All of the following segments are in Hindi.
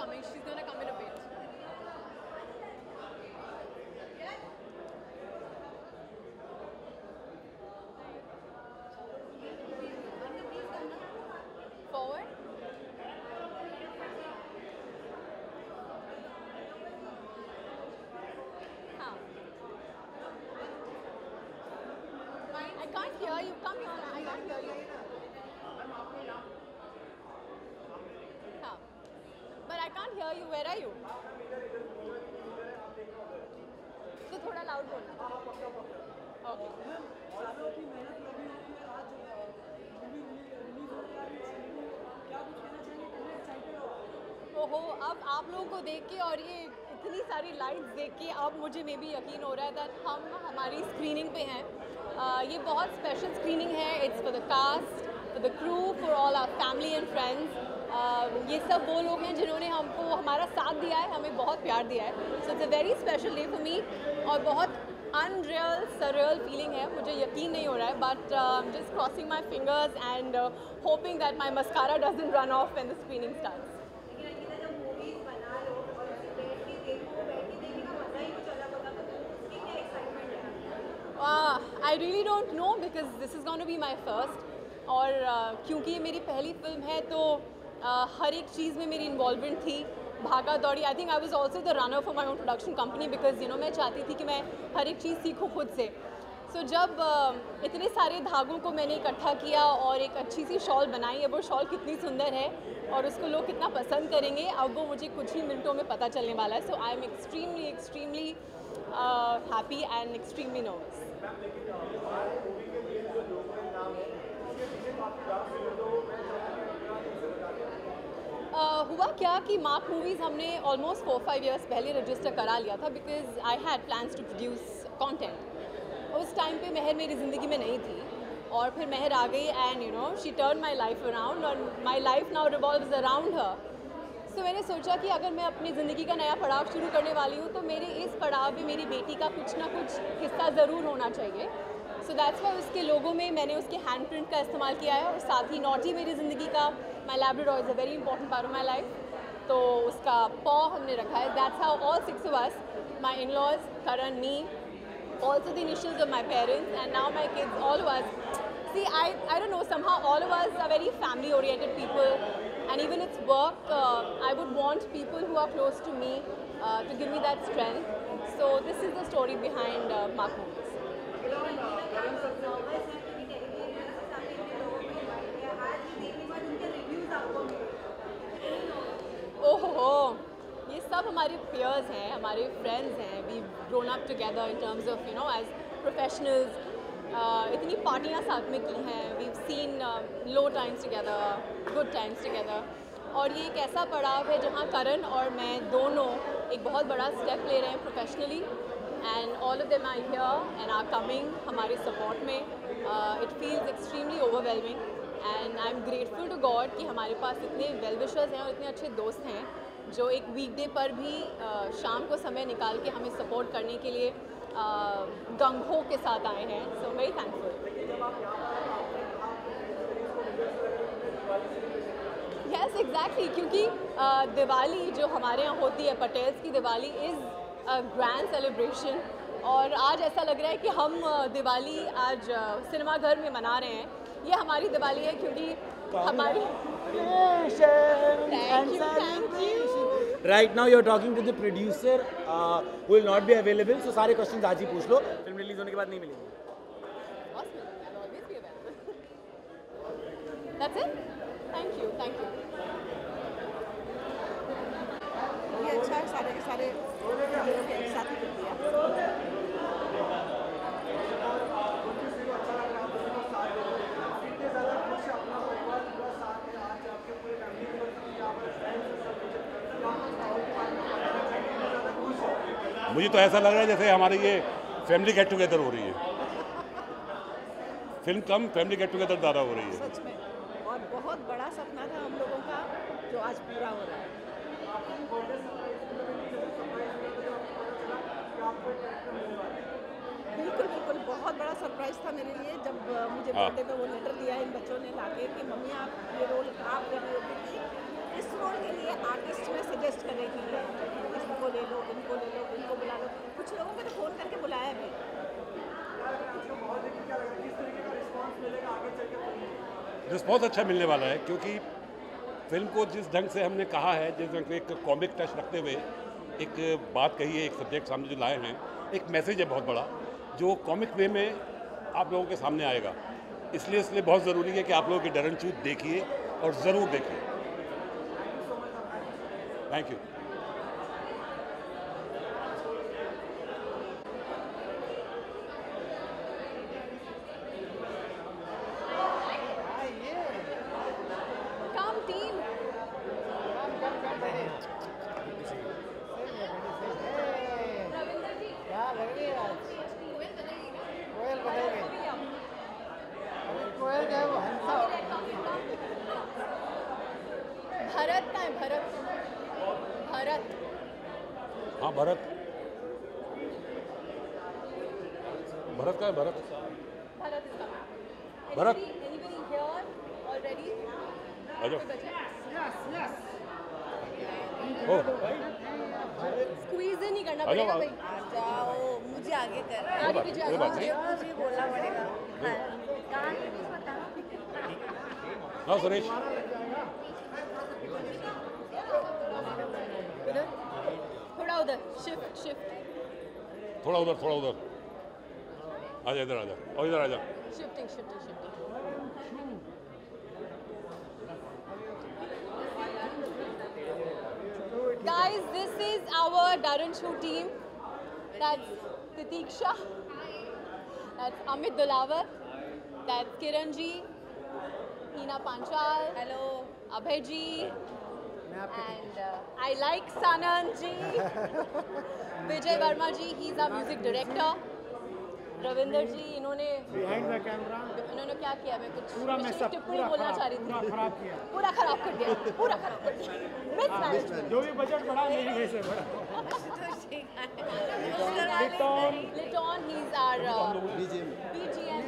she's gonna come in a bit. Forward. हाँ. I can't hear you. Come here. I can't hear you. You. Where are you? तो थोड़ा लाउड बोलना ओके ओहो, अब आप लोगों को देख के और ये इतनी सारी लाइट्स देख के अब मुझे मे भी यकीन हो रहा है दैट हम हमारी स्क्रीनिंग पे हैं। ये बहुत स्पेशल स्क्रीनिंग है। It's for the cast for the crew for all our family and friends ये सब वो लोग हैं जिन्होंने हमको हमारा साथ दिया है हमें बहुत प्यार दिया है। So it's a very special day for me और बहुत अनरियल सरल फीलिंग है। मुझे यकीन नहीं हो रहा है but just crossing my fingers and hoping that my mascara doesn't run off and the screening start लेकिन अंकिता जब मूवीज़ बना लो और उसे बैठ के देखो बैठ के देखने का मज़ा कुछ अलग होगा उसकी क्या excitement I really don't know because this is going to be my first और uh, क्योंकि ये मेरी पहली फ़िल्म है तो हर एक चीज़ में मेरी इन्वॉल्वमेंट थी। भागा दौड़ी I think I was also the runner for my own production company because you know मैं चाहती थी कि मैं हर एक चीज़ सीखूँ खुद से। सो so, जब uh, इतने सारे धागों को मैंने इकट्ठा किया और एक अच्छी सी शॉल बनाई अब वो शॉल कितनी सुंदर है और उसको लोग कितना पसंद करेंगे अब वो मुझे कुछ ही मिनटों में पता चलने वाला है। So I am extremely extremely happy and extremely nervous हुआ क्या कि मार्क मूवीज़ हमने ऑलमोस्ट फोर फाइव इयर्स पहले रजिस्टर करा लिया था because I had plans to produce content उस टाइम पे मेहर मेरी ज़िंदगी में नहीं थी और फिर मेहर आ गई and you know she turn my life around और my life now revolve around her so मैंने सोचा कि अगर मैं अपनी ज़िंदगी का नया पड़ाव शुरू करने वाली हूँ तो मेरे इस पड़ाव में मेरी बेटी का कुछ ना कुछ हिस्सा ज़रूर होना चाहिए। सो दैट्स वाई उसके लोगों में मैंने उसके हैंड प्रिंट का इस्तेमाल किया है और साथ ही नॉट ही मेरी ज़िंदगी का my Labrador is a very important part of my life तो उसका पॉ हमने रखा है। That's how all six we're my in laws Karan me also the initials of my parents and now my kids all we're see I I don't know somehow all we're a very family oriented people and even it's work I would want people who are close to me to give me that strength so this is the story behind Maku ओहो ये सब हमारे peers हैं हमारे friends हैं we up together in terms of you know as professionals uh, इतनी पार्टियाँ साथ में की हैं seen uh, low times together good times together और ये एक ऐसा पड़ाव है जहाँ करण और मैं दोनों एक बहुत बड़ा स्टेप ले रहे हैं professionally and all of them are here and are coming हमारे सपोर्ट में। It feels extremely overwhelming and I am grateful to God कि हमारे पास इतने वेल विशर्स हैं और इतने अच्छे दोस्त हैं जो एक वीकडे पर भी uh, शाम को समय निकाल के हमें सपोर्ट करने के लिए uh, गंगो के साथ आए हैं। So very thankful yes exactly क्योंकि uh, दिवाली जो हमारे यहाँ होती है पटेल्स की दिवाली इज़ ग्रैंड सेलिब्रेशन और आज ऐसा लग रहा है कि हम दिवाली आज सिनेमा घर में मना रहे हैं। ये हमारी दिवाली है क्योंकि हमारी right now you are talking to the producer will not be available so सारे क्वेश्चन आज ही पूछ लो। फ़िल्म रिलीज़ होने के बाद नहीं मिलेगी। That's it. Thank you. मुझे तो ऐसा लग रहा है जैसे हमारी ये फैमिली गेट टुगेदर हो रही है। Film come family get together ज़्यादा हो रही है। सच में। और बहुत बड़ा सपना था हम लोगों का, जो आज पूरा हो रहा है। बिल्कुल बिल्कुल। बहुत बड़ा सरप्राइज़ था मेरे लिए जब मुझे हाँ। बर्थडे पे वो लेटर दिया इन बच्चों ने लाके कि मम्मी आप ये रोल आप कर रही हो इस रोल के लिए आर्टिस्ट में सजेस्ट कर रही थी इसको ले लो इनको ले लो इनको बुला लो। कुछ लोगों को तो फ़ोन करके बुलाया भी। रिस्पॉन्स अच्छा मिलने वाला है क्योंकि फ़िल्म को जिस ढंग से हमने कहा है जिस ढंग से एक कॉमिक टच रखते हुए एक बात कही है, एक सब्जेक्ट सामने जो लाए हैं, एक मैसेज है बहुत बड़ा, जो कॉमिक वे में आप लोगों के सामने आएगा। इसलिए इसलिए बहुत ज़रूरी है कि आप लोगों की डरन चूत देखिए और ज़रूर देखिए। Thank you shifty, shifty. Guys, this is our Darun Show team. That's Titiksha. That's Amit Dulawar. That's Kiranji. Hina Panchal. Hello. Abhayji. And uh, I like Sananji. Vijay Verma ji, he's our music director. Ravinder ji इन्होंने बिहाइंड द कैमरा इन्होंने क्या किया मैं कुछ पूरा mess टिप्पणी पूरा बोलना चाह रही पूरा थी खराब किया। पूरा खराब कर दिया पूरा खराब कर दिया मैनेजमेंट जो भी बजट बढ़ा मेरी वजह से बढ़ा Liton. Liton, he's our uh, BGM.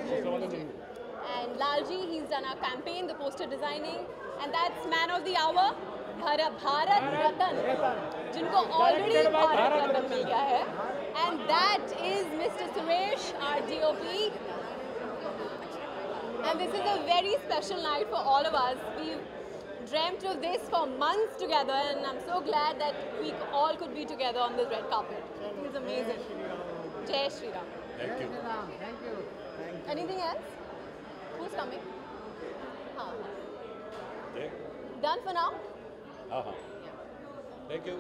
And Lalji, he's done our campaign, the poster designing. And that's man of the hour, Bharat Bharat Ratna जिनको ऑलरेडी भारत रत्न मिल गया है। And that is mister Sumesh R and this is a very special night for all of us we dream to this for months together and I am so glad that we all could be together on this red carpet is amazing Jai Shri Ram thank you thank you anything else who is coming Done for now? हाँ हाँ थैंक यू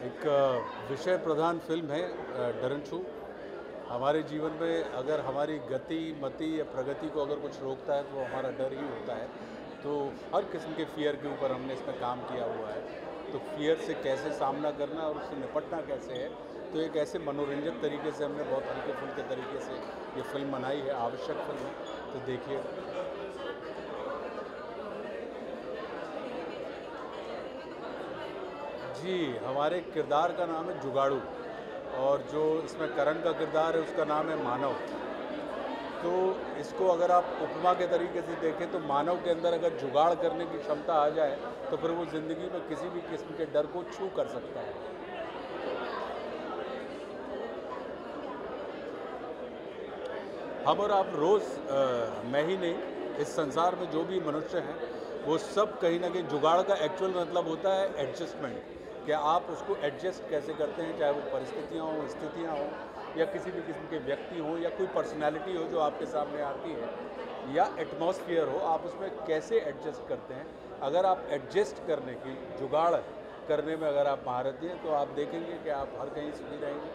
एक अ, विषय प्रधान फ़िल्म है डरन छू हमारे जीवन में अगर हमारी गति, मति या प्रगति को अगर कुछ रोकता है तो वो हमारा डर ही होता है। तो हर किस्म के फियर के ऊपर हमने इसमें काम किया हुआ है। तो फियर से कैसे सामना करना और उससे निपटना कैसे है तो एक ऐसे मनोरंजक तरीके से हमने बहुत हल्के फुल्के तरीके से ये फ़िल्म बनाई है, आवश्यक फ़िल्म। तो देखिए। जी, हमारे किरदार का नाम है जुगाड़ू और जो इसमें करण का किरदार है, उसका नाम है मानव। तो इसको अगर आप उपमा के तरीके से देखें तो मानव के अंदर अगर जुगाड़ करने की क्षमता आ जाए तो फिर वो ज़िंदगी में किसी भी किस्म के डर को छू कर सकता है। हम और आप रोज़ मैं ही नहीं इस संसार में जो भी मनुष्य हैं, वो सब कहीं ना कहीं जुगाड़ का एक्चुअल मतलब होता है एडजस्टमेंट कि आप उसको एडजस्ट कैसे करते हैं, चाहे वो परिस्थितियाँ हों, स्थितियाँ हों, या किसी भी किस्म के व्यक्ति हों, या कोई पर्सनालिटी हो जो आपके सामने आती है, या एटमॉस्फेयर हो, आप उसमें कैसे एडजस्ट करते हैं? अगर आप एडजस्ट करने की, जुगाड़ करने में अगर आप महारत हैं तो आप देखेंगे कि आप हर कहीं सुखी रहेंगे।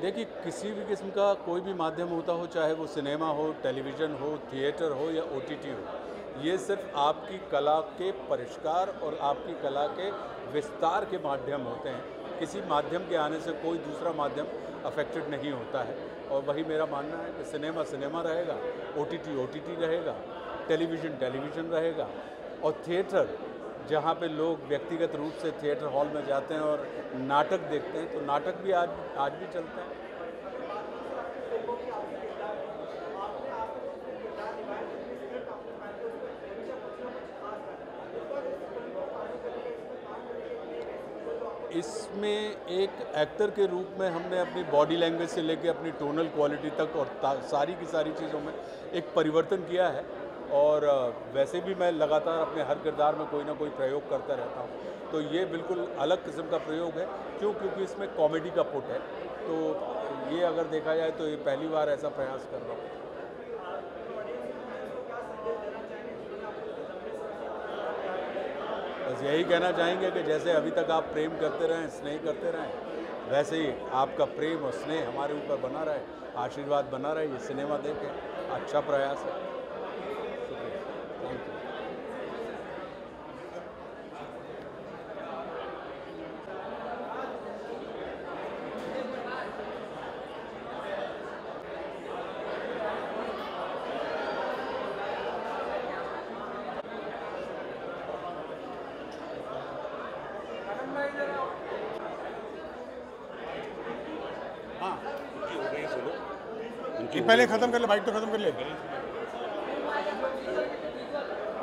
देखिए, किसी भी किस्म का कोई भी माध्यम होता हो, चाहे वो सिनेमा हो, टेलीविज़न हो, थिएटर हो या ओटीटी हो, ये सिर्फ़ आपकी कला के परिष्कार और आपकी कला के विस्तार के माध्यम होते हैं। किसी माध्यम के आने से कोई दूसरा माध्यम अफेक्टेड नहीं होता है। और वही मेरा मानना है कि सिनेमा सिनेमा रहेगा ओ टी टी रहेगा, टेलीविज़न टेलीविज़न रहेगा और थिएटर जहाँ पे लोग व्यक्तिगत रूप से थिएटर हॉल में जाते हैं और नाटक देखते हैं तो नाटक भी आज आज भी चलते हैं। इसमें एक एक्टर के रूप में हमने अपनी बॉडी लैंग्वेज से लेकर अपनी टोनल क्वालिटी तक और सारी की सारी चीज़ों में एक परिवर्तन किया है। और वैसे भी मैं लगातार अपने हर किरदार में कोई ना कोई प्रयोग करता रहता हूँ। तो ये बिल्कुल अलग किस्म का प्रयोग है। क्यों? क्योंकि इसमें कॉमेडी का पुट है। तो ये अगर देखा जाए तो ये पहली बार ऐसा प्रयास कर रहा हूँ। बस यही कहना चाहेंगे कि जैसे अभी तक आप प्रेम करते रहें, स्नेह करते रहें, वैसे ही आपका प्रेम और स्नेह हमारे ऊपर बना रहे, आशीर्वाद बना रहे, ये सिनेमा देखें। अच्छा प्रयास है शुक्रिया थैंक यू ये पहले खत्म कर ले बाइक तो खत्म कर ले।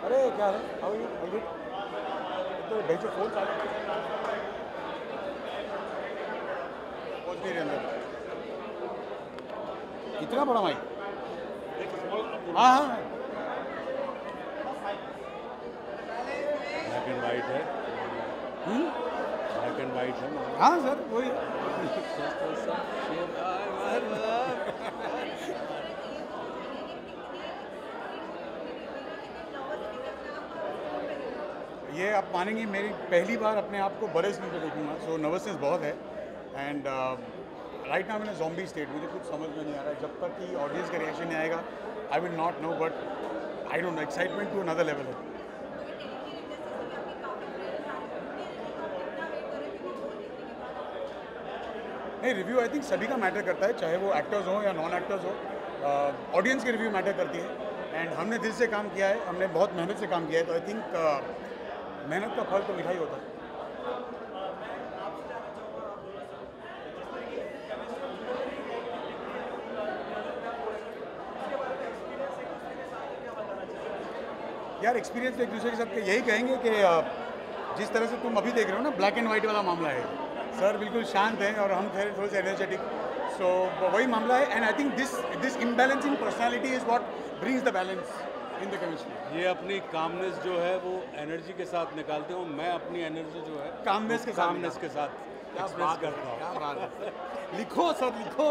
अरे क्या है? हाउ यू गुड तो भेजो फ़ोन चालू पहुँच नहीं रहे अंदर। कितना बड़ा माइक हाँ हाँ ब्लैक एंड वाइट है। ब्लैक वाइट है हाँ सर, वही। ये आप मानेंगे, मेरी पहली बार अपने आप को बड़े स्क्रीन पे देखूँगा सो नर्वसनेस बहुत है। एंड राइट नाउ मैंने जॉम्बी स्टेट मुझे कुछ समझ में नहीं आ रहा है। जब तक कि ऑडियंस का रिएक्शन नहीं आएगा I will not know but I don't excitement to another level है। नहीं रिव्यू आई थिंक सभी का मैटर करता है, चाहे वो एक्टर्स हों या नॉन एक्टर्स हो ऑडियंस की रिव्यू मैटर करती है। एंड हमने दिल से काम किया है, हमने बहुत मेहनत से काम किया है तो आई थिंक मेहनत का फल तो मिठाई होता है। यार एक्सपीरियंस एक दूसरे के साथ यही कहेंगे कि जिस तरह से तुम अभी देख रहे हो ना ब्लैक एंड वाइट वाला मामला है। सर बिल्कुल शांत हैं और हम थे थोड़े से एनर्जेटिक सो वही मामला है and I think this this imbalance in personality is what brings the balance in the chemistry ये अपनी कामनेस जो है वो एनर्जी के साथ निकालते हूँ मैं अपनी एनर्जी जो है कामनेस के कामनेस के साथ एक्सप्रेस करता हूँ है। लिखो सर लिखो।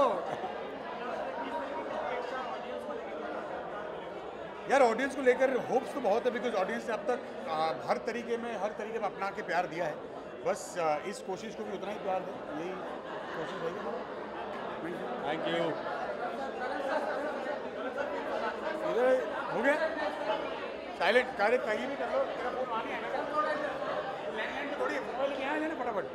यार ऑडियंस को लेकर होप्स तो बहुत है बिकॉज़ ऑडियंस ने अब तक आ, हर तरीके में हर तरीके में अपना के प्यार दिया है। बस इस कोशिश को भी उतना ही प्यार दें यही कोशिश रहेगी। थैंक यू इधर हो गया। साइलेंट कार्य कहीं भी कर लो तेरा फ़ोन आने है ना लैंडलाइन पे थोड़ी मोबाइल लेके आया ना फटाफट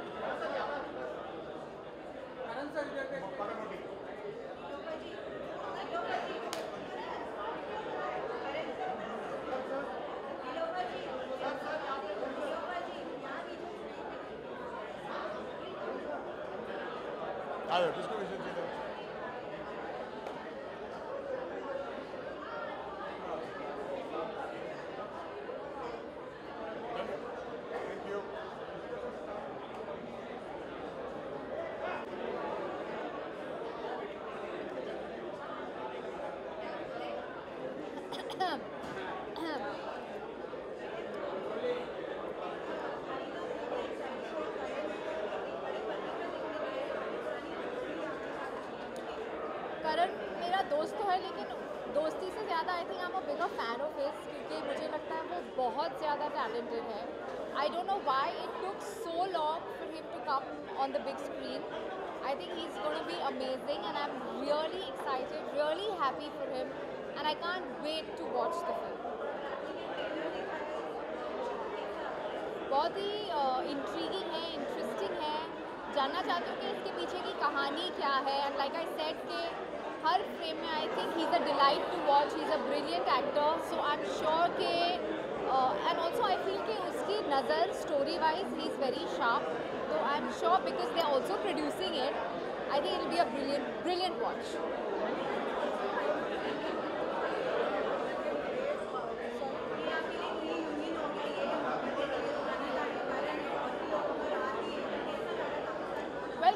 आ जाओ किसको विषय दे दो करण मेरा दोस्त तो है लेकिन दोस्ती से ज़्यादा I think I am a bigger fan of his क्योंकि मुझे लगता है वो बहुत टैलेंटेड है। I don't know why it took so long for him to come on the big screen I think he's going to be amazing and I'm really excited, really happy for him and I can't wait to watch the film. बहुत ही इंट्रीगिंग है इंटरेस्टिंग है। जानना चाहती हूँ कि इसके पीछे की कहानी क्या है एंड लाइक आई सेड के हर फ्रेम में I think he is a delight to watch he is a brilliant actor so I am sure के एंड ऑल्सो आई फील कि उसकी नज़र story wise he is very sharp तो I am sure because they are also producing it I think it be a brilliant brilliant watch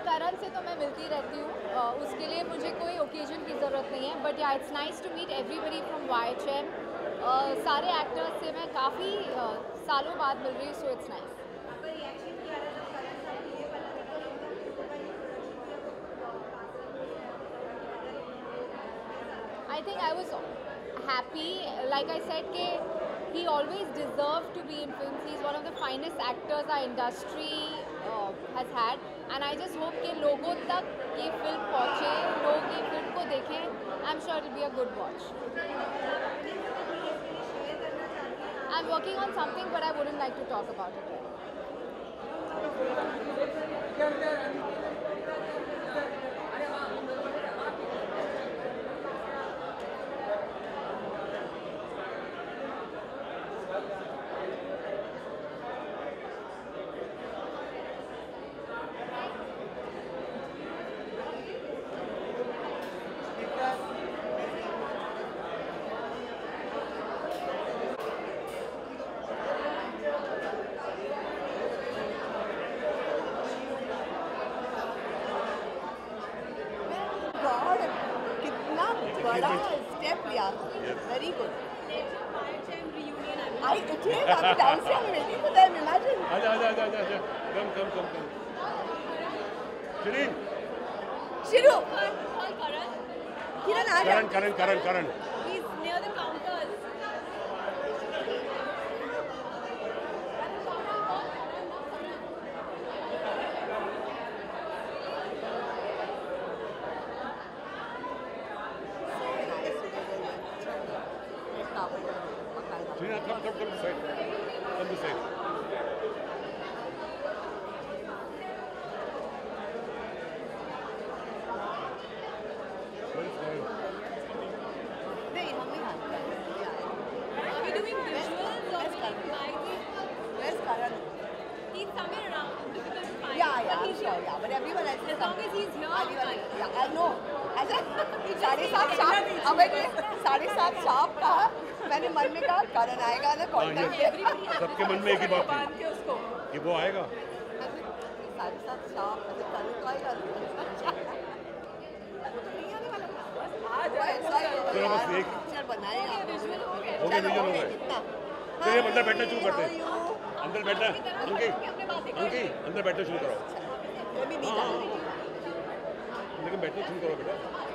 Karan से तो मैं मिलती रहती हूँ। Uh, उसके लिए मुझे कोई ओकेजन की ज़रूरत नहीं है but yeah it's nice to meet everybody from Y H M सारे काफ़ी uh, सालों बाद मिल रही हूँ सो इट्स नाइस आपका रिएक्शन क्या रहा जब करण साहब को ये पता लगा कि he always deserved to be in films. He's one of the finest actors our industry uh, has had. And I just hope कि लोगों तक ये फ़िल्म पहुँचे लोग ये फ़िल्म को देखें I'm sure it'll be a good watch. I'm working on something, but I wouldn't like to talk about it. It is I am down से I am Ada, ada, them imagine Come, come, आजा आजा आजा कम कम Karan, Karan, Shirin Karan, Kiran आ जा Karan Karan Karan Karan he's near the counters. Shireen come come come side come side नहीं हम नहीं हारते Are we doing visuals or Yes, Karan. lighting? Where's Karan? He's somewhere around. Difficult to find. Yeah, yeah, But I'm he's sure, here. yeah. But everyone else is As long as he's here, Ali I'm wala- fine. Yeah, I know. ऐसा साढ़े सात शाम हमें ने साढ़े सात शाम कहा मैंने मन में कहा करण आएगा ना हाँ, कॉन्टेक्ट ये सबके मन में एक ही बात थी। कि वो आएगा। तो तो ही चलो बस एक- हो गया हो गए चलिए अंदर बैठना शुरू करते अंदर बैठना अंकी अंकी अंदर बैठना शुरू करो। नहीं जानती लेकिन बैठना शुरू करो बेटा।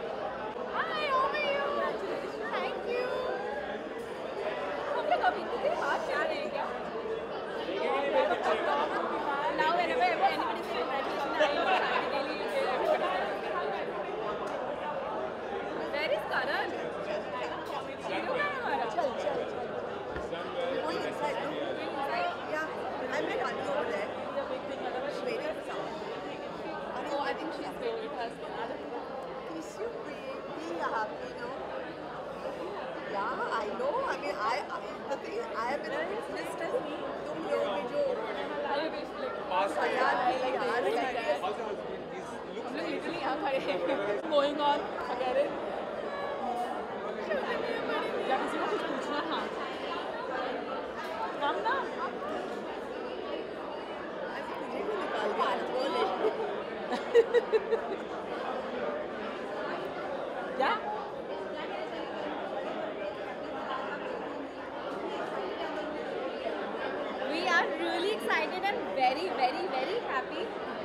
Really excited and very, very, very happy.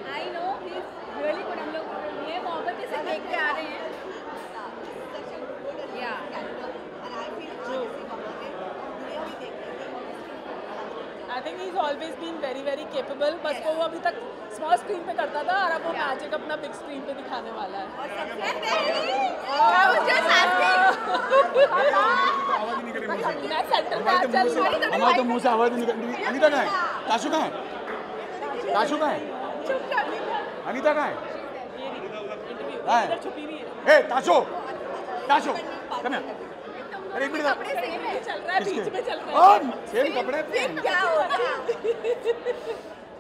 I know he's really good. हम लोग ये मोहब्बत से देखते आ रहे हैं is always been very very capable बस वो अभी तक स्मॉल स्क्रीन पे करता था और अब वो मैजिक अपना बिग स्क्रीन पे दिखाने वाला है। ही हमारे तो मुँह से रही हमारे तो मुँह से आवाज़ नहीं निकल रही अनीता कहाँ है? ताशु कहाँ है? ताशु कहाँ है? अनीता। कहाँ है? है? छुपी हुई है। ए ताशो! ताशो! कम हियर अरे एक मिनट। चल रहा है बीच में चल रहा है। और सेम कपड़े पहन। क्या होगा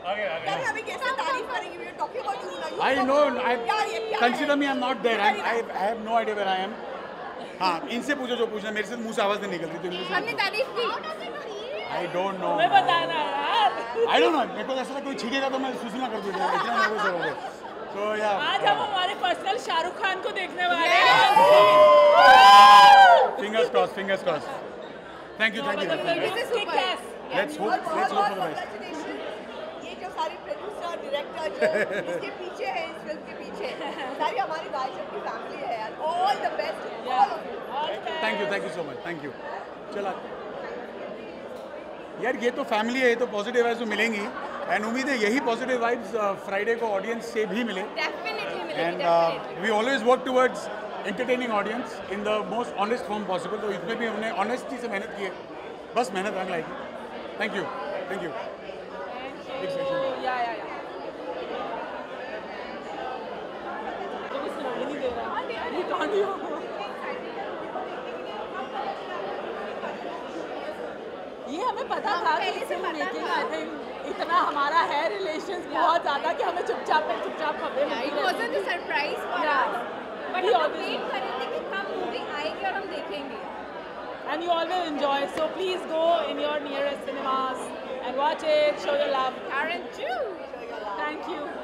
आगे आगे यार हमें कैसे तारीफ़ करेंगे? We are talking about you ना I know. I यार ये क्या consider me. I'm not there. I'm, I, I have no idea where I am. हाँ इनसे पूछो जो पूछना मेरे से मुँह से आवाज़ नहीं निकलती तो इनसे हमने तारीफ़ की। आई डोंट नो मैं बताना यार। आई डोंट नो मेरे को ऐसा कोई छीनेगा तो मैं सुसु ना कर दूँ इतना नर्वस हो गए तो या आज हम हमारे पर्सनल शाहरुख खान को देखने वाले हैं। Fingers cross fingers cross thank you thank you let's hope let's hope for the best ये जो सारे प्रोड्यूसर डायरेक्टर जो इसके पीछे है इस फ़िल्म के पीछे सारी हमारी गायक की फैमिली है यार। All the best all of you thank you thank you so much thank you चला। यार ये तो फैमिली है ये तो पॉजिटिव वाइब्स तो मिलेंगी। एंड उम्मीद है यही पॉजिटिव वाइब्स फ्राइडे को ऑडियंस से भी मिले। And we always work towards entertaining audience in the most honest form possible तो इसमें भी हमने ऑनेस्टी से मेहनत की है। बस मेहनत रंग लाएगी थैंक यू थैंक यू या हमें पता था कि फ़िल्म मेकिंग आई थिंक इतना हमारा है रिलेशन बहुत ज़्यादा कि हमें चुपचाप चुपचाप खबरें a surprise but you always and you always enjoy so please go in your nearest cinemas and watch it. Show your love. Karen too show your love thank you.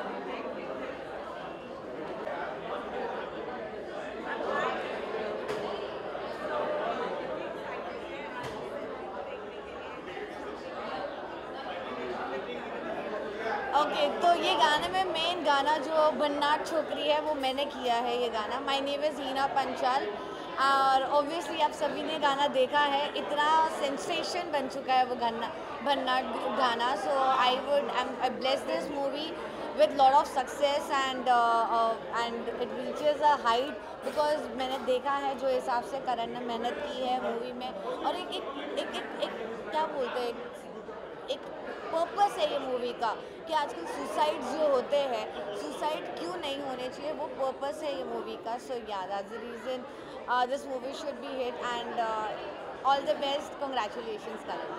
जो छोकरी है वो मैंने किया है ये गाना। My name is Heena Panchal और ऑब्वियसली आप सभी ने गाना देखा है इतना सेंसेशन बन चुका है वो गाना बन्नाट गाना। So I would I bless this movie with lot of success and uh, uh, and it reaches a height because मैंने देखा है जो हिसाब से करण ने मेहनत की है मूवी में। और एक एक एक एक, एक क्या बोलते हैं एक एक पर्पस है ये मूवी का, कि आजकल सुसाइड जो होते हैं सुसाइड क्यों नहीं होने चाहिए? वो पर्पस है ये मूवी का so yeah that's the reason this movie should be hit and all the best congratulations Karan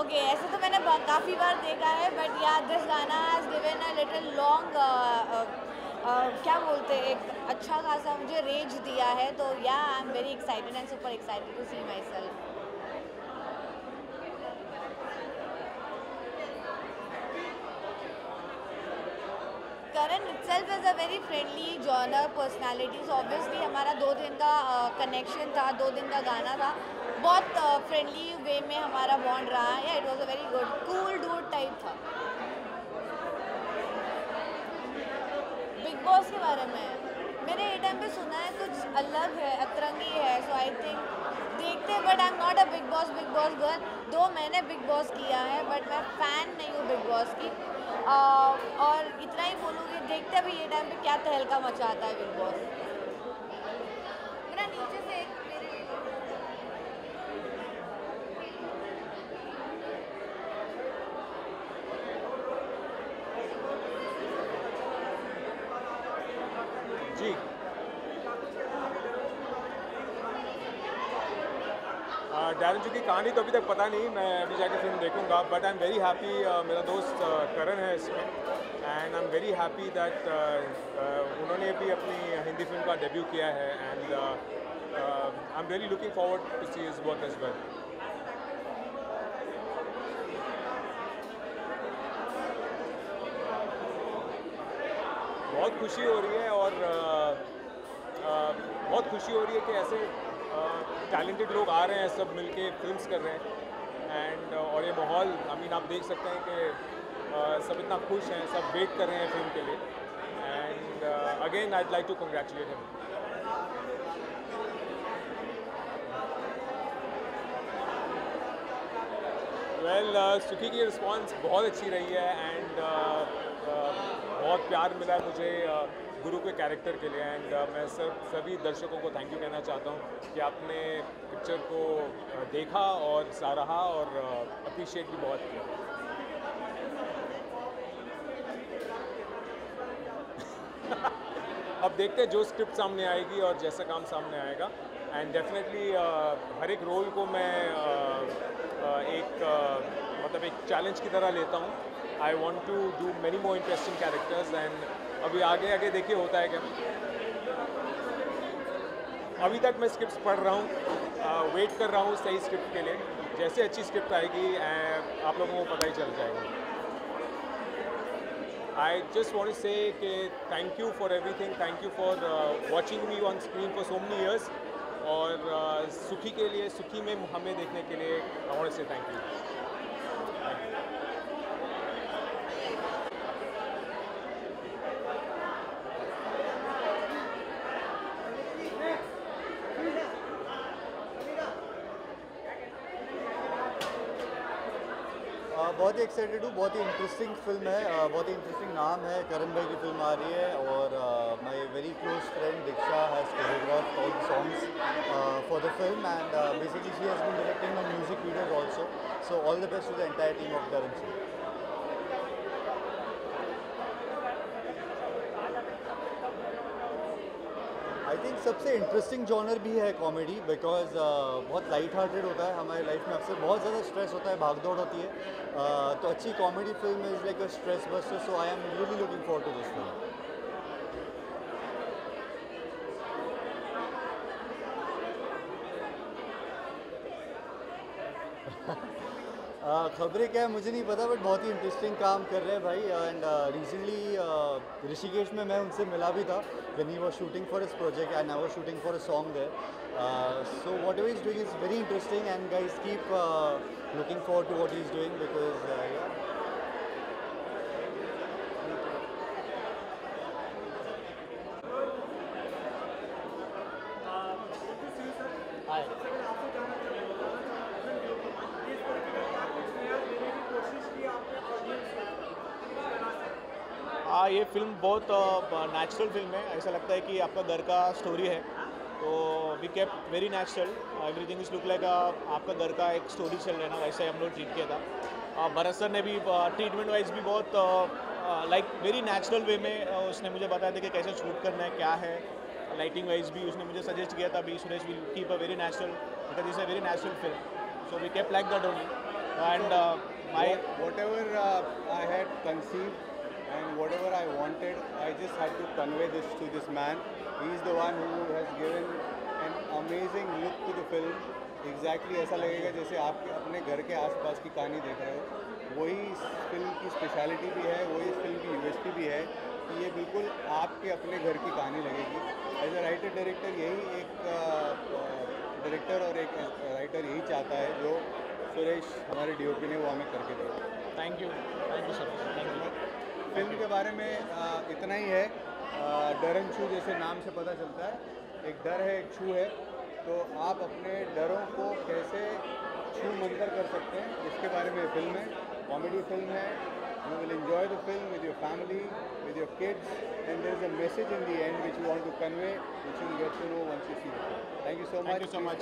okay ऐसे तो मैंने काफ़ी बार देखा है बट या दिस गाना has given a little long क्या बोलते हैं, एक अच्छा खासा मुझे रेंज दिया है तो yeah I am very excited and super excited to see myself Karan itself is a very friendly so obviously, हमारा दो दिन का कनेक्शन था, दो दिन का गाना था। बहुत फ्रेंडली वे में हमारा बॉन्ड रहा है it was a very good cool dude type था। बिग बॉस के बारे में। मैंने ये टाइम पे सुना है, कुछ अलग है, अतरंगी है सो आई थिंक देखते but I am not a Bigg Boss Bigg Boss girl दो मैंने बिग बॉस किया है बट मैं फ़ैन नहीं हूँ बिग बॉस की। और इतना ही बोलूँगी, देखते भी ये टाइम पे क्या तहलका मचाता है बिग बॉस मेरा नीचे से एक मेरे जी डैरन की कहानी तो अभी तक पता नहीं मैं अभी जाके फ़िल्म देखूँगा but I am very happy मेरा दोस्त uh, करण है इसमें and I am very happy that उन्होंने भी अपनी हिंदी फ़िल्म का डेब्यू किया है and I am very looking forward to see his work as well बहुत खुशी हो रही है और uh, uh, बहुत खुशी हो रही है कि ऐसे टैलेंटेड लोग आ रहे हैं सब मिलके फिल्म्स कर रहे हैं। एंड और ये माहौल आई मीन आप देख सकते हैं कि uh, सब इतना खुश हैं सब वेट कर रहे हैं फ़िल्म के लिए। And again I like to congratulate him well Sukhi की रिस्पांस बहुत अच्छी रही है। एंड uh, uh, बहुत प्यार मिला है मुझे uh, गुरु के कैरेक्टर के लिए एंड uh, मैं सब सभी दर्शकों को थैंक यू कहना चाहता हूँ कि आपने पिक्चर को uh, देखा और सराहा और अप्रिशिएट भी बहुत किया। अब देखते हैं जो स्क्रिप्ट सामने आएगी और जैसा काम सामने आएगा। एंड डेफिनेटली uh, हर एक रोल को मैं uh, uh, एक uh, मतलब एक चैलेंज की तरह लेता हूँ। I want to do many more interesting characters and अभी आगे आगे देखिए होता है क्या। अभी तक मैं स्क्रिप्ट पढ़ रहा हूँ। वेट कर रहा हूँ सही स्क्रिप्ट के लिए। जैसे अच्छी स्क्रिप्ट आएगी आप लोगों को पता ही चल जाएगा। आई जस्ट वॉन्ट से के thank you for everything thank you for watching me on screen for so many years और uh, सुखी के लिए, सुखी में हमें देखने के लिए और से थैंक यू बहुत ही एक्साइटेड हूँ, बहुत ही इंटरेस्टिंग फ़िल्म है बहुत ही इंटरेस्टिंग नाम है, करण भाई की फ़िल्म आ रही है और my very close friend Diksha has choreograph all the songs for the film and basically she has been directing the music videos also so all the best to the entire team of Karan Singh I think सबसे इंटरेस्टिंग जॉनर भी है कॉमेडी बिकॉज़ uh, बहुत लाइट हार्टेड होता है हमारे लाइफ में अक्सर। बहुत ज़्यादा स्ट्रेस होता है भाग दौड़ होती है। Uh, तो अच्छी comedy film is like a stress buster so I am really looking for to this film खबरें क्या है? मुझे नहीं पता बट बहुत ही इंटरेस्टिंग काम कर रहे हैं भाई। And recently uh, uh, Rishikesh में मैं उनसे मिला भी था when he was shooting for इस project and I was shooting for a song there so what is doing is very interesting and guys keep looking for to what is doing because बहुत नेचुरल फ़िल्म है। ऐसा लगता है कि आपका घर का स्टोरी है। तो we kept very natural everything is look like आपका घर का एक स्टोरी चल रहा है ना वैसे हम लोग ट्रीट किया था। भरत सर ने भी ट्रीटमेंट वाइज भी बहुत लाइक वेरी नेचुरल वे में उसने मुझे बताया था कि कैसे शूट करना है क्या है। लाइटिंग वाइज भी उसने मुझे सजेस्ट किया था अभी Suresh will keep a very natural because is a very natural film so we kept like that only and my whatever I had conceive and whatever I wanted, I just had to convey this to this man. He is the one who has given an amazing look to the film. Exactly ऐसा लगेगा जैसे आप अपने घर के आसपास की कहानी देख रहे हो। वही इस फ़िल्म की स्पेशलिटी भी है वही इस फ़िल्म की यूएसपी भी है कि ये बिल्कुल आपके अपने घर की कहानी लगेगी। एज अ राइटर डायरेक्टर यही एक डायरेक्टर और एक राइटर यही चाहता है जो सुरेश हमारे डीओपी ने वो हमें करके दिया thank you thank you sir thank you film के बारे में आ, इतना ही है। डरन छू जैसे नाम से पता चलता है। एक डर है एक छू है। तो आप अपने डरों को कैसे छू मंतर कर सकते हैं इसके बारे में फ़िल्म है कॉमेडी फ़िल्म है। You will enjoy the film with your family with your kids and there is a message in the end which you want to convey which you get to know one see thank you so much so much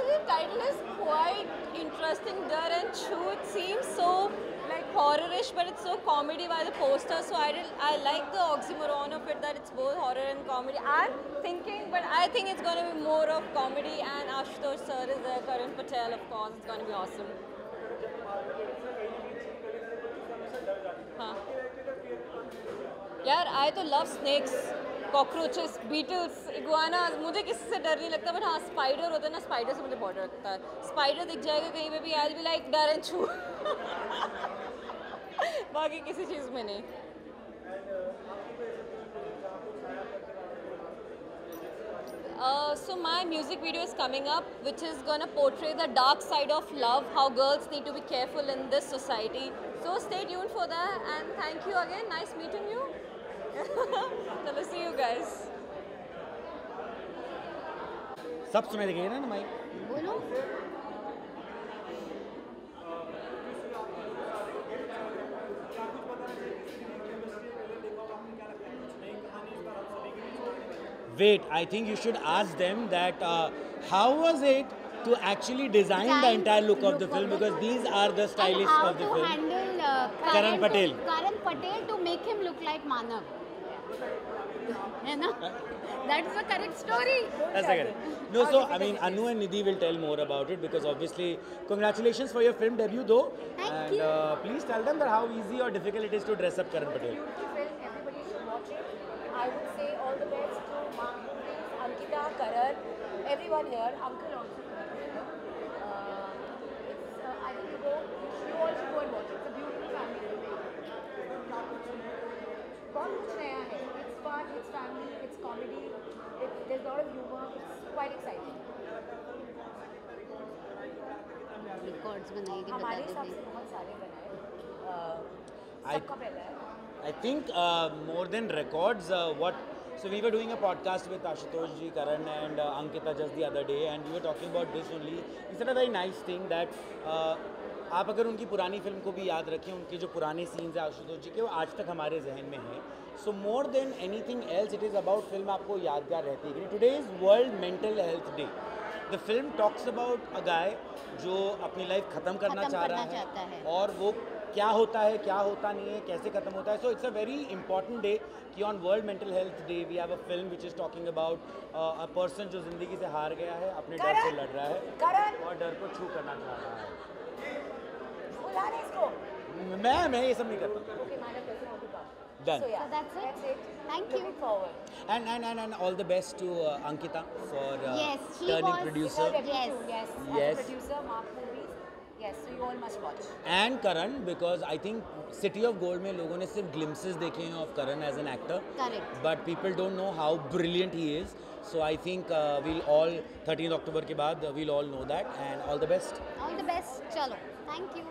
actually the title is quite interesting. Dar and Chu. It seems so like horrorish, but it's so comedy by the poster. So I did, I like the oxymoron of it that it's both horror and comedy. I'm thinking, but I think it's going to be more of comedy. And Ashutosh sir is there, Karan Patel, of course. It's going to be awesome. Huh. Yeah, I to love snakes. Cockroaches, beetles iguana मुझे किसी से डर नहीं लगता बट हाँ स्पाइडर होता है ना स्पाइडर से मुझे बहुत डर लगता है। स्पाइडर दिख जाएगा कहीं पे भी आज भी लाइक डर एंड छू। बाकी किसी चीज़ में नहीं। So my music video is coming up which is gonna portrait the dark side of love how girls need to be careful in this society so stay यून for that and thank you again nice meeting you Chalo, see you guys. सब सुनाई देंगे ना माइक बोलो Wait, I think you should ask them that uh, how was it to actually design the Design entire look of the look film of the- because these are the and stylists how of the to film. handle uh, Karan to- Patel. Karan Patel to make him look like Manav. है ना? That is the correct story. That's the correct. No, so I mean, Anu and Nidhi will tell more about it because obviously, congratulations for your film debut, though. Thank and you. Uh, please tell them that how easy or difficult it is to dress up Karan Patel. film, everybody should watch it. I would say all the best to Mark Movies, Ankita, Karan, everyone here, Uncle also. Uh, it's, uh, I think you go, you all should go and watch it. It's a beautiful family film it's family, it's comedy, it, there's a lot of humor. It's quite exciting. Records बनाई थी हमारे बता हिसाब दो से बहुत सारे बनाए. Uh, I- सबका पहला है. I think uh, more than records, uh, what. So we were doing a podcast with Ashutosh ji, Karan, and uh, Ankita just the other day, and we were talking about this only. He said a very nice thing that uh, आप अगर उनकी पुरानी फ़िल्म को भी याद रखें उनके जो पुराने सीन्स हैं आशुतोष जी के वो आज तक हमारे जहन में हैं। So more than anything else it is about film आपको यादगार रहती है। Today is World Mental Health Day the film talks about a guy जो अपनी लाइफ ख़त्म करना चाह रहा है है। और वो क्या होता है क्या होता नहीं है कैसे खत्म होता है। So it's a very important day कि on World Mental Health Day we have a film which is talking about a person जो ज़िंदगी से हार गया है अपने डर से लड़ रहा है और डर को छू करना चाह रहा है। बुला रहे इसको. मैं मैं ये सब नहीं करता to come. Done. So yeah, So that's it. That's it. Thank Looking forward. and and and, and all the best to uh, Ankita for uh, Yes, she turning was- producer Yes. yes. Yes. producer, Mark Movies. Yes, so you all must watch. and Karan because I think City of Gold में लोगों ने सिर्फ़ glimpses देखे हैं of Karan as an actor Correct. but people don't know how brilliant he is so I think uh, we'll all 13th October के बाद uh, we'll all know that and all the best All the best. चलो. Thank you.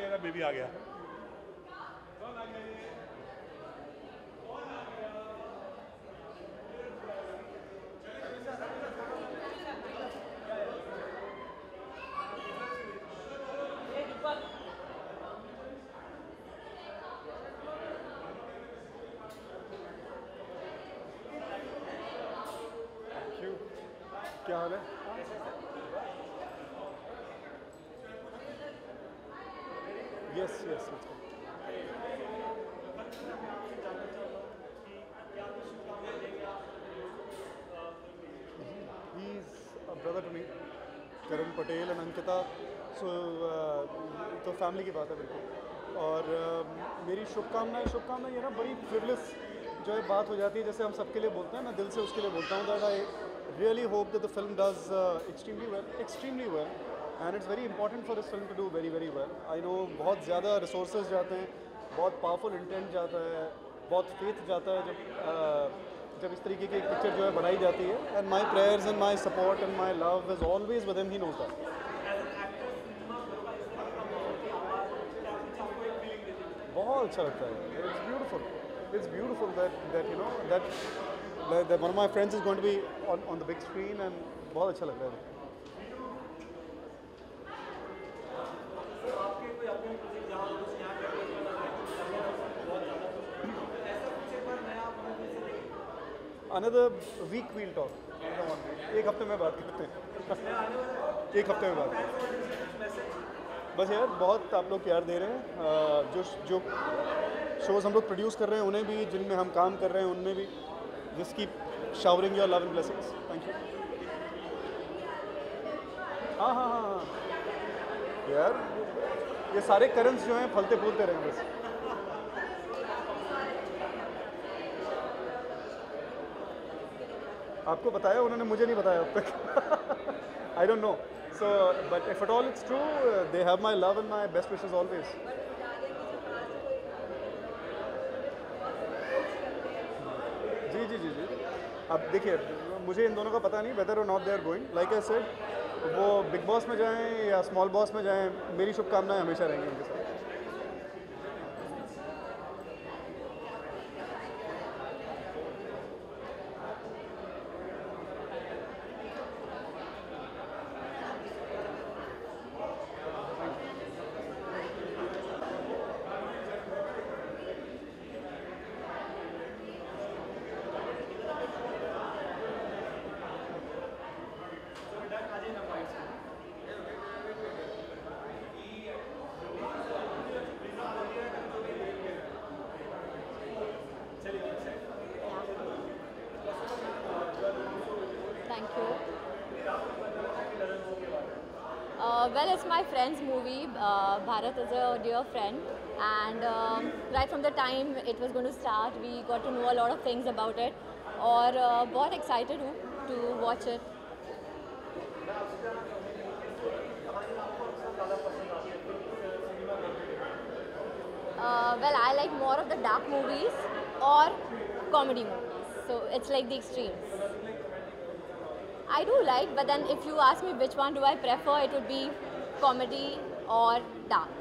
मेरा बेबी आ गया क्यों है yes yes brother to me Karan Patel and Ankita so तो फैमिली की बात है बिल्कुल। और uh, मेरी शुभकामनाएँ शुभकामनाएँ ये ना बड़ी फ्रिवलेस जो है बात हो जाती है जैसे हम सबके लिए बोलते हैं मैं दिल से उसके लिए बोलता हूँ that I really hope that the film does extremely well extremely well and it's very important for this film to do very very well I know बहुत ज़्यादा रिसोर्स जाते हैं बहुत पावरफुल इंटेंट जाता है बहुत फेथ जाता है जब uh, जब इस तरीके की एक पिक्चर जो है बनाई जाती है। And my prayers and my support and my love is always with him he knows that बहुत अच्छा लगता है। It's beautiful it's beautiful that that you know that that one of my friends is going to be on on the big screen and बहुत अच्छा लग रहा है। अनदर वीक वील टॉक एक हफ़्ते में बात करते हैं। एक हफ़्ते में बात। बस यार, बहुत आप लोग प्यार दे रहे हैं। जो जो शोज़ हम लोग प्रोड्यूस कर रहे हैं, उन्हें भी, जिनमें हम काम कर रहे हैं, उनमें भी। जिसकी showering your love and blessings thank you हाँ हाँ हाँ हाँ। यार, ये सारे करंट्स जो हैं, फलते फूलते रहे बस आपको बताया, उन्होंने मुझे नहीं बताया अब तक। I don't know so but if at all it's true they have my love and my best wishes always जी जी जी जी अब देखिए, मुझे इन दोनों का पता नहीं whether or not they are going like a said वो बिग बॉस में जाएँ या स्मॉल बॉस में जाएँ, मेरी शुभकामनाएँ हमेशा रहेंगी उनके साथ। well, it's my friend's movie. Uh, Bharat is a dear friend, and um, right from the time it was going to start, we got to know a lot of things about it. और uh, बहुत excited हूँ to watch it. Uh, well, I like more of the dark movies or comedy movies. So it's like the extremes. I do like but then if you ask me which one do I prefer it would be comedy or dark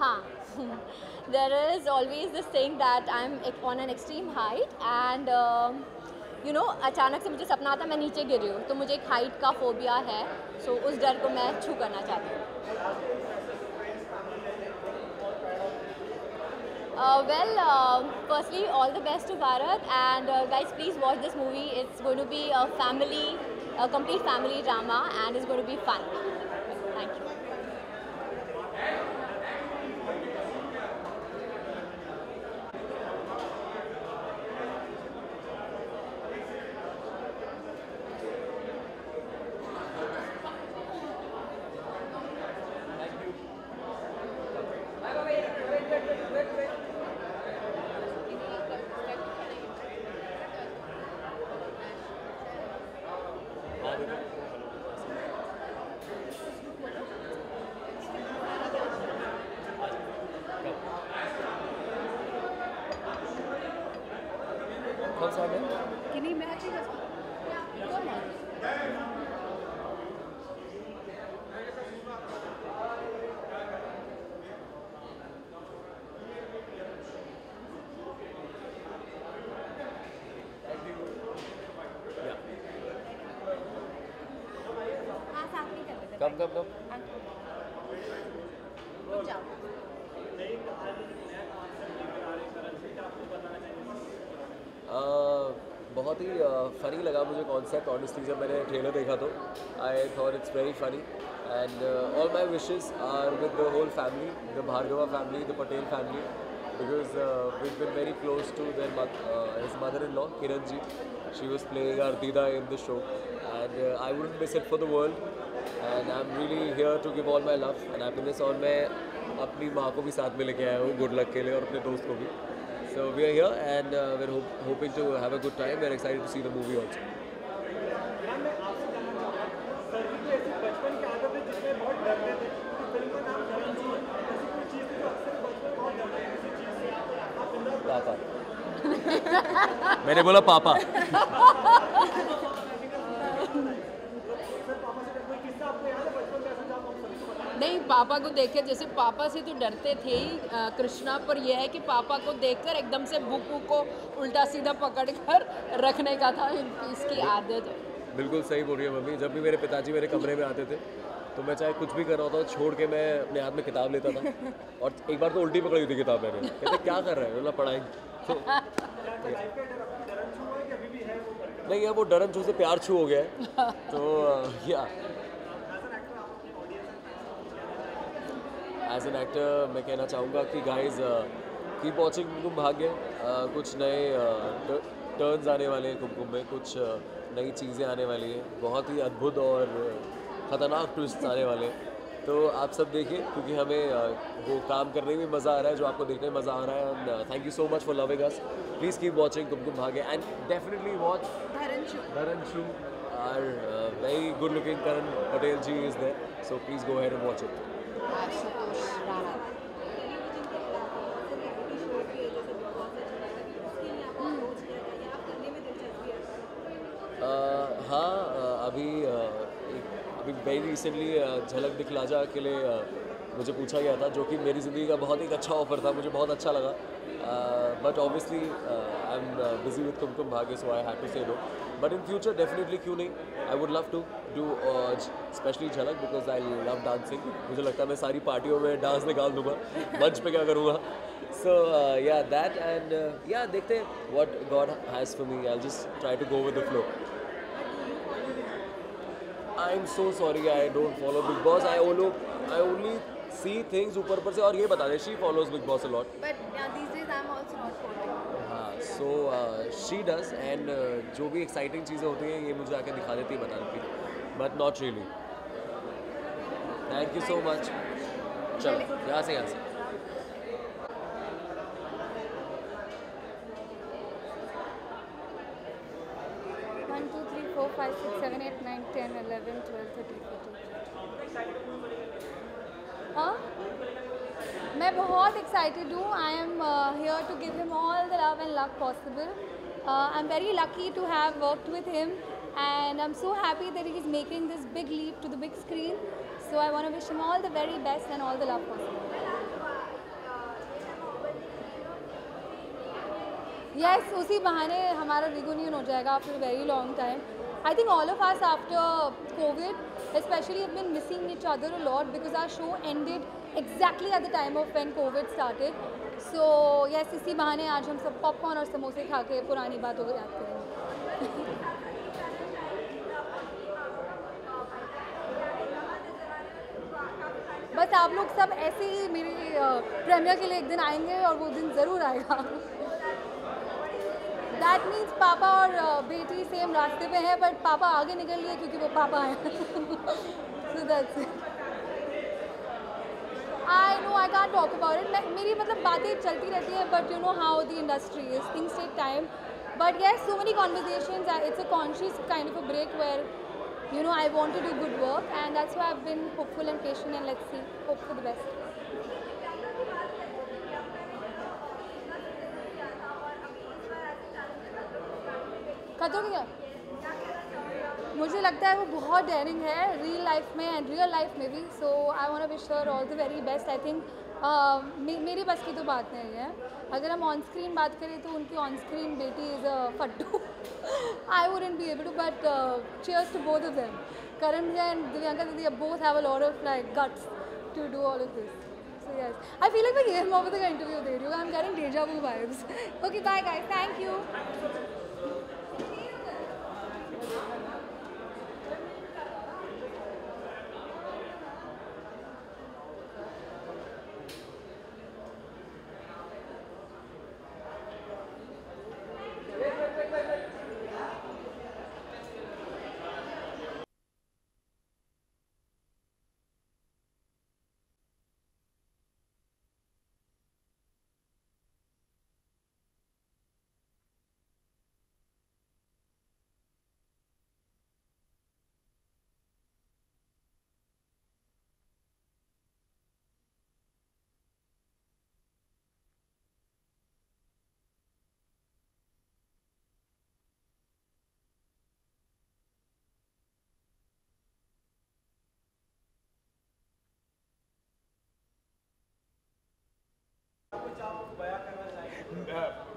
हाँ there is always this thing that I am on an extreme height and you know अचानक से मुझे सपना आता है मैं नीचे गिर रही हूँ तो मुझे एक हाइट का फोबिया है सो so उस डर को मैं छू करना चाहती हूँ। Uh, well, uh, firstly, all the best to Bharat, and uh, guys, please watch this movie. It's going to be a family, a complete family drama, and it's going to be fun. Come come कम बहुत ही फनी लगा मुझे कॉन्सेप्ट ऑनेस्टली जब मैंने ट्रेलर देखा तो। I thought it's very funny and all my wishes are with the whole family the Bhargava family the Patel family because we've been very close to there his mother in law Kiran ji she was playing our Dida in the show and I would miss it for the world and I am really here to give all my love and happiness और मैं अपनी माँ को भी साथ में लेके आया हूँ गुड लक के लिए और अपने दोस्त को भी। So we are here and we are hoping to have a good time we are excited to see? The movie also मैंने बोला पापा। पापा को देख जैसे पापा से तो डरते थे ही कृष्णा पर यह है कि पापा को देखकर एकदम से बुक को उल्टा सीधा पकड़ कर रखने का था इसकी आदत। बिल्कुल सही बोल रही है मम्मी। जब भी मेरे पिताजी मेरे कमरे में आते थे तो मैं चाहे कुछ भी कर रहा होता छोड़ के मैं अपने हाथ में किताब लेता था। और एक बार तो उल्टी पकड़ी हुई थी किताब मैंने। कहते क्या कर रहे हैं? बोला पढ़ाई। तो नहीं यार वो डरन छू से प्यार छू हो गया है। तो या एज एन एक्टर मैं कहना चाहूँगा कि गाइज़ कीप वॉचिंग तुम भाग्य uh, कुछ नए टर्न्स आने वाले हैं कुमकुम में कुछ uh, नई चीज़ें आने वाली हैं। बहुत ही अद्भुत और ख़तरनाक ट्विस्ट आने वाले हैं। तो आप सब देखिए क्योंकि हमें uh, वो काम करने में मज़ा आ रहा है जो आपको देखने में मज़ा आ रहा है। And thank you so much for loving us please keep watching Kumkum Bhagya and definitely watch Chu, our uh, very good looking Karan Patel ji is there. So please go ahead and watch it. Uh, हाँ uh, अभी uh, अभी वेरी रिसेंटली झलक दिखला जा के लिए मुझे पूछा गया था जो कि मेरी ज़िंदगी का बहुत एक अच्छा ऑफ़र था मुझे बहुत अच्छा लगा। But obviously I am busy with Kumkum Bhagya so I have to say no but in future definitely क्यों नहीं? I would love to do specially Jhalak because I love dancing मुझे लगता है मैं सारी पार्टियों में डांस निकाल दूँगा। मंच पे क्या करूँगा? सो या दैट एंड या देखते हैं what God has for me I just try to go with the flow I am so sorry I don't follow Bigg Boss I also I only see things ऊपर पर से और ये बता दें she follows Bigg Boss a lot yeah, these days I'm also not following. हाँ सो शी डज एंड जो भी एक्साइटिंग चीज़ें होती हैं ये मुझे आके दिखा देती है बता देती है but not really thank you so much चलो यहाँ से यहाँ से One, two, three, four, five, six, seven, eight, nine, ten, eleven, twelve, thirteen, fourteen. हाँ मैं बहुत एक्साइटेड हूँ. I am here to give him all the love and love possible I am very lucky to have work with him and I am so happy that he is making this big leap to the big screen so I want wish him all the very best and all the love possible yes उसी बहाने हमारा रिगोनियन हो जाएगा after very long time I think all of us after Covid specially been missing each other lot because our show ended exactly at the time of when Covid started so yes इसी बहाने आज हम सब पॉपकॉर्न और समोसे खा के पुरानी बातों को याद करें बस आप लोग सब ऐसे ही मेरे प्रेमिया के लिए एक दिन आएँगे और वो दिन ज़रूर आएगा। दैट मीन्स पापा और uh, बेटी सेम रास्ते पे हैं बट पापा आगे निकल लिए क्योंकि वो पापा हैं। So that's I know I can't talk about it मेरी मतलब बातें चलती रहती है but you know how the industry is things take time but yes so many conversation it's a conscious kind of a break where you know I want to do good work and that's why I've been hopeful and patient and let's see. Hope the best. खतरों की क्या मुझे लगता है वो बहुत डेयरिंग है रियल लाइफ में एंड रियल लाइफ में भी so I want wish her all the very best I think मेरी बस की तो बात नहीं है। अगर हम ऑन स्क्रीन बात करें तो उनकी ऑन स्क्रीन बेटी is a फट्टू। I wouldn't be able to but cheers to both of them. Karan and Divyanka Didi both have a lot of like guts to do all of this. So yes. I feel like मैं ये मोहब्बत का इंटरव्यू दे रही हूँ। I'm getting deja vu vibes. Okay bye guys. Thank you. A, Thank you.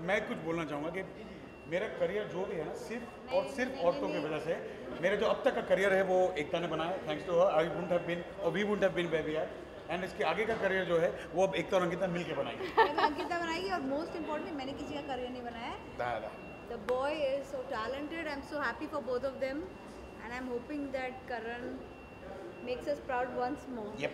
मैं कुछ बोलना चाहूँगा कि मेरा करियर जो भी है ना सिर्फ़ और सिर्फ़ औरतों की वजह से मेरा जो अब तक का करियर है वो एकता ने बनाया thanks to her I wouldn't have been or we wouldn't have been baby यार एंड इसके आगे का करियर जो है वो अब एकता और अंकिता मिल के बनाएँगे अंकिता बनाई और मोस्ट इम्पोर्टेंटली मैंने किसी का करियर नहीं बनाया दादा The boy is so talented. I'm so happy for both of them, and I'm hoping that Karan makes us proud once more. Yep.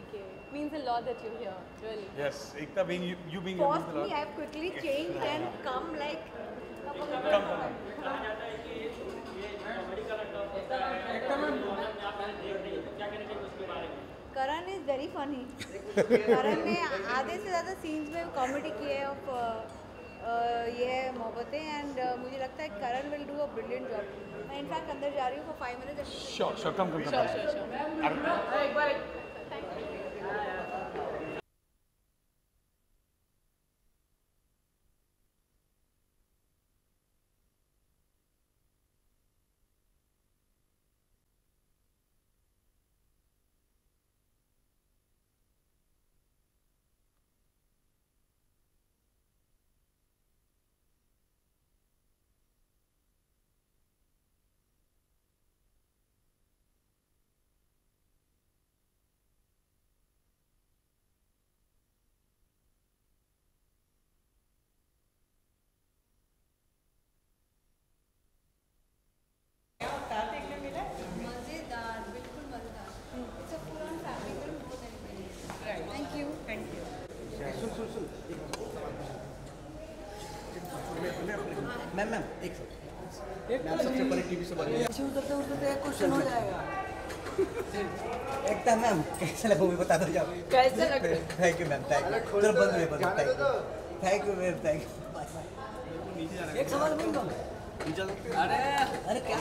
Nice, CK. Means a lot that you're here, really. Yes, Ekta being you, you being Forced me, I've quickly changed and come like Karan is very funny Karan ने आधे से ज़्यादा सीन्स में कॉमेडी की है ऑफ़ ये है मोहब्बतें एंड मुझे लगता है Karan will do a brilliant job मैं इनफैक्ट अंदर जा रही हूँ for five minutes sure sure कम कम Sure, sure, sure. कम मज़ेदार बिल्कुल मज़ेदार it's a full on family film more than thank you thank you सुन सुन सुन मैम मैम एक सेकंड मैम सबसे पहले टीवी से बोलिए उतरते क्वेश्चन हो जाएगा मैम कैसे लगा मूवी बता दो जाओ कैसा लगा? Thank you ma'am thank you चलो बंद thank you thank you ma'am thank you एक सवाल अरे अरे क्या